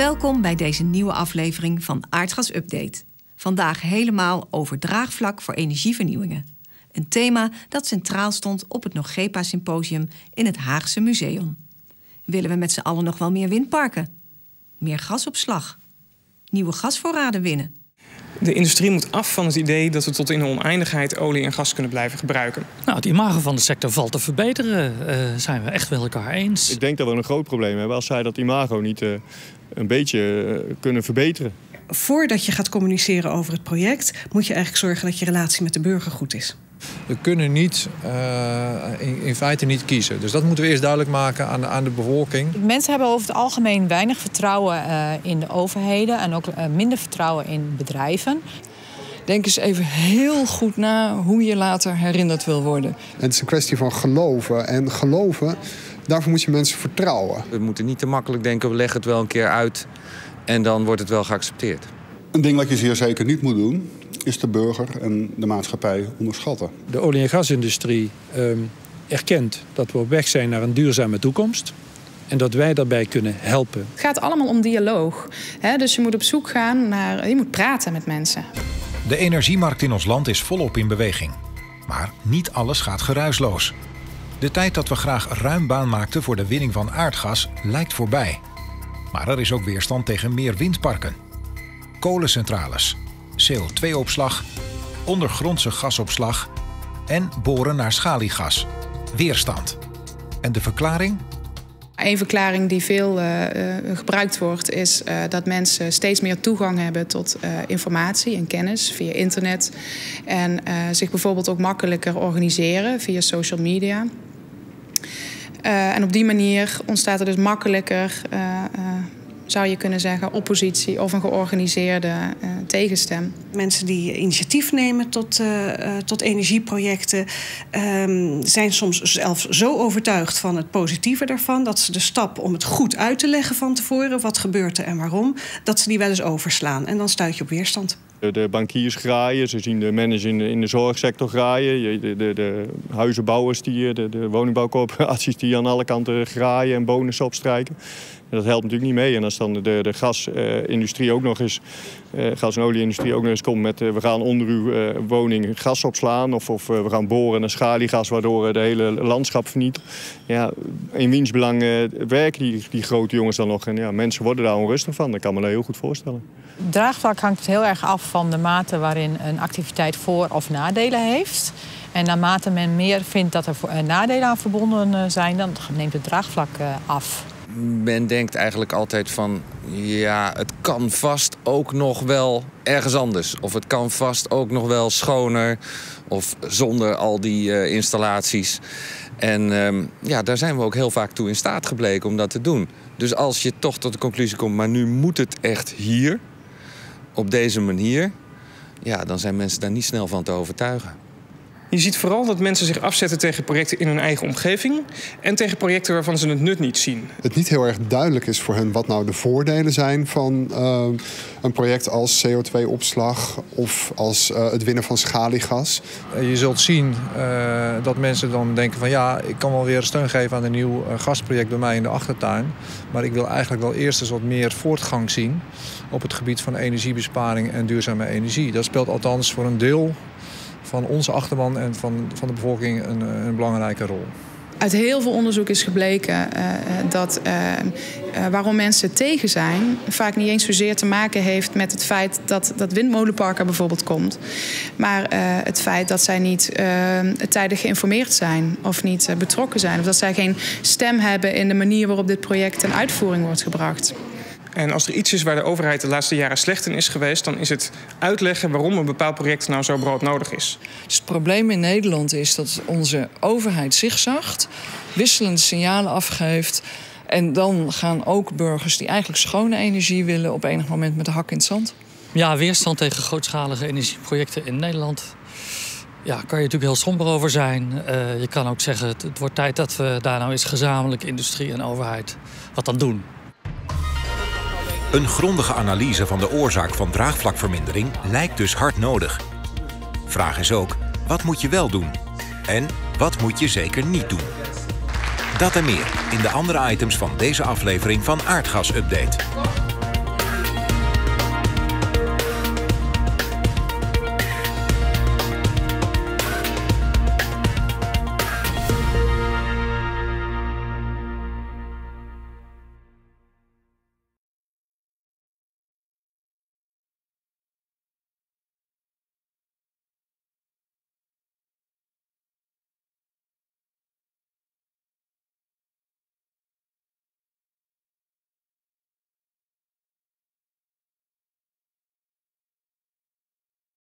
Welkom bij deze nieuwe aflevering van Aardgas Update. Vandaag helemaal over draagvlak voor energievernieuwingen. Een thema dat centraal stond op het Nogepa Symposium in het Haagse Museum. Willen we met z'n allen nog wel meer windparken? Meer gasopslag? Nieuwe gasvoorraden winnen? De industrie moet af van het idee dat we tot in de oneindigheid olie en gas kunnen blijven gebruiken. Nou, het imago van de sector valt te verbeteren. Uh, zijn we echt met elkaar eens. Ik denk dat we een groot probleem hebben als zij dat imago niet uh, een beetje uh, kunnen verbeteren. Voordat je gaat communiceren over het project, moet je eigenlijk zorgen dat je relatie met de burger goed is. We kunnen niet, uh, in, in, feite niet kiezen. Dus dat moeten we eerst duidelijk maken aan de, aan de bevolking. Mensen hebben over het algemeen weinig vertrouwen uh, in de overheden en ook uh, minder vertrouwen in bedrijven. Denk eens even heel goed na hoe je later herinnerd wil worden. En het is een kwestie van geloven. En geloven, daarvoor moet je mensen vertrouwen. We moeten niet te makkelijk denken, we leggen het wel een keer uit en dan wordt het wel geaccepteerd. Een ding wat je zeer zeker niet moet doen, is de burger en de maatschappij onderschatten. De olie- en gasindustrie uh, erkent dat we op weg zijn naar een duurzame toekomst. En dat wij daarbij kunnen helpen. Het gaat allemaal om dialoog. Hè? Dus je moet op zoek gaan naar. Je moet praten met mensen. De energiemarkt in ons land is volop in beweging. Maar niet alles gaat geruisloos. De tijd dat we graag ruim baan maakten voor de winning van aardgas lijkt voorbij. Maar er is ook weerstand tegen meer windparken. Kolencentrales, CO2-opslag, ondergrondse gasopslag en boren naar schaliegas. Weerstand. En de verklaring? Een verklaring die veel uh, uh, gebruikt wordt, is uh, dat mensen steeds meer toegang hebben tot informatie en kennis via internet. En zich bijvoorbeeld ook makkelijker organiseren via social media. en op die manier ontstaat er dus makkelijker zou je kunnen zeggen, oppositie of een georganiseerde uh, tegenstem. Mensen die initiatief nemen tot, uh, uh, tot energieprojecten um, zijn soms zelf zo overtuigd van het positieve daarvan dat ze de stap om het goed uit te leggen van tevoren, wat gebeurt er en waarom, dat ze die wel eens overslaan. En dan stuit je op weerstand. De bankiers graaien, ze zien de managers in de, zorgsector graaien, de, de, de huizenbouwers, die, de, de woningbouwcorporaties die aan alle kanten graaien en bonussen opstrijken. En dat helpt natuurlijk niet mee. En als dan de, de gasindustrie ook nog eens, uh, gas- en olieindustrie ook nog eens komt met uh, we gaan onder uw woning gas opslaan of, of we gaan boren naar schaliegas waardoor de hele landschap vernietigt. Ja, in wiens belang werken die, die grote jongens dan nog? En ja, mensen worden daar onrustig van. Dat kan me heel goed voorstellen. Draagvlak hangt heel erg af van de mate waarin een activiteit voor- of nadelen heeft. En naarmate men meer vindt dat er nadelen aan verbonden zijn, dan neemt het draagvlak af men denkt eigenlijk altijd van... ja, het kan vast ook nog wel ergens anders. Of het kan vast ook nog wel schoner. Of zonder al die installaties. En um, ja, daar zijn we ook heel vaak toe in staat gebleken om dat te doen. Dus als je toch tot de conclusie komt... maar nu moet het echt hier, op deze manier... ja, dan zijn mensen daar niet snel van te overtuigen. Je ziet vooral dat mensen zich afzetten tegen projecten in hun eigen omgeving en tegen projecten waarvan ze het nut niet zien. Het niet heel erg duidelijk is voor hen wat nou de voordelen zijn van uh, een project als CO2-opslag of als uh, het winnen van schaliegas. Je zult zien uh, dat mensen dan denken van ja, ik kan wel weer steun geven aan een nieuw gasproject bij mij in de achtertuin. Maar ik wil eigenlijk wel eerst eens wat meer voortgang zien op het gebied van energiebesparing en duurzame energie. Dat speelt althans voor een deel van onze achterban en van, van de bevolking een, een belangrijke rol. Uit heel veel onderzoek is gebleken uh, dat uh, uh, waarom mensen tegen zijn, vaak niet eens zozeer te maken heeft met het feit dat dat windmolenpark er bijvoorbeeld komt. Maar het feit dat zij niet tijdig geïnformeerd zijn of niet betrokken zijn. Of dat zij geen stem hebben in de manier waarop dit project ten uitvoering wordt gebracht. En als er iets is waar de overheid de laatste jaren slecht in is geweest, dan is het uitleggen waarom een bepaald project nou zo broodnodig is. Dus het probleem in Nederland is dat onze overheid zigzagt, wisselende signalen afgeeft. En dan gaan ook burgers die eigenlijk schone energie willen op enig moment met de hak in het zand. Ja, weerstand tegen grootschalige energieprojecten in Nederland. Ja, kan je natuurlijk heel somber over zijn. Uh, je kan ook zeggen, het, het wordt tijd dat we daar nou eens gezamenlijk industrie en overheid wat aan doen. Een grondige analyse van de oorzaak van draagvlakvermindering lijkt dus hard nodig. Vraag is ook, wat moet je wel doen? En wat moet je zeker niet doen? Dat en meer in de andere items van deze aflevering van Aardgas Update.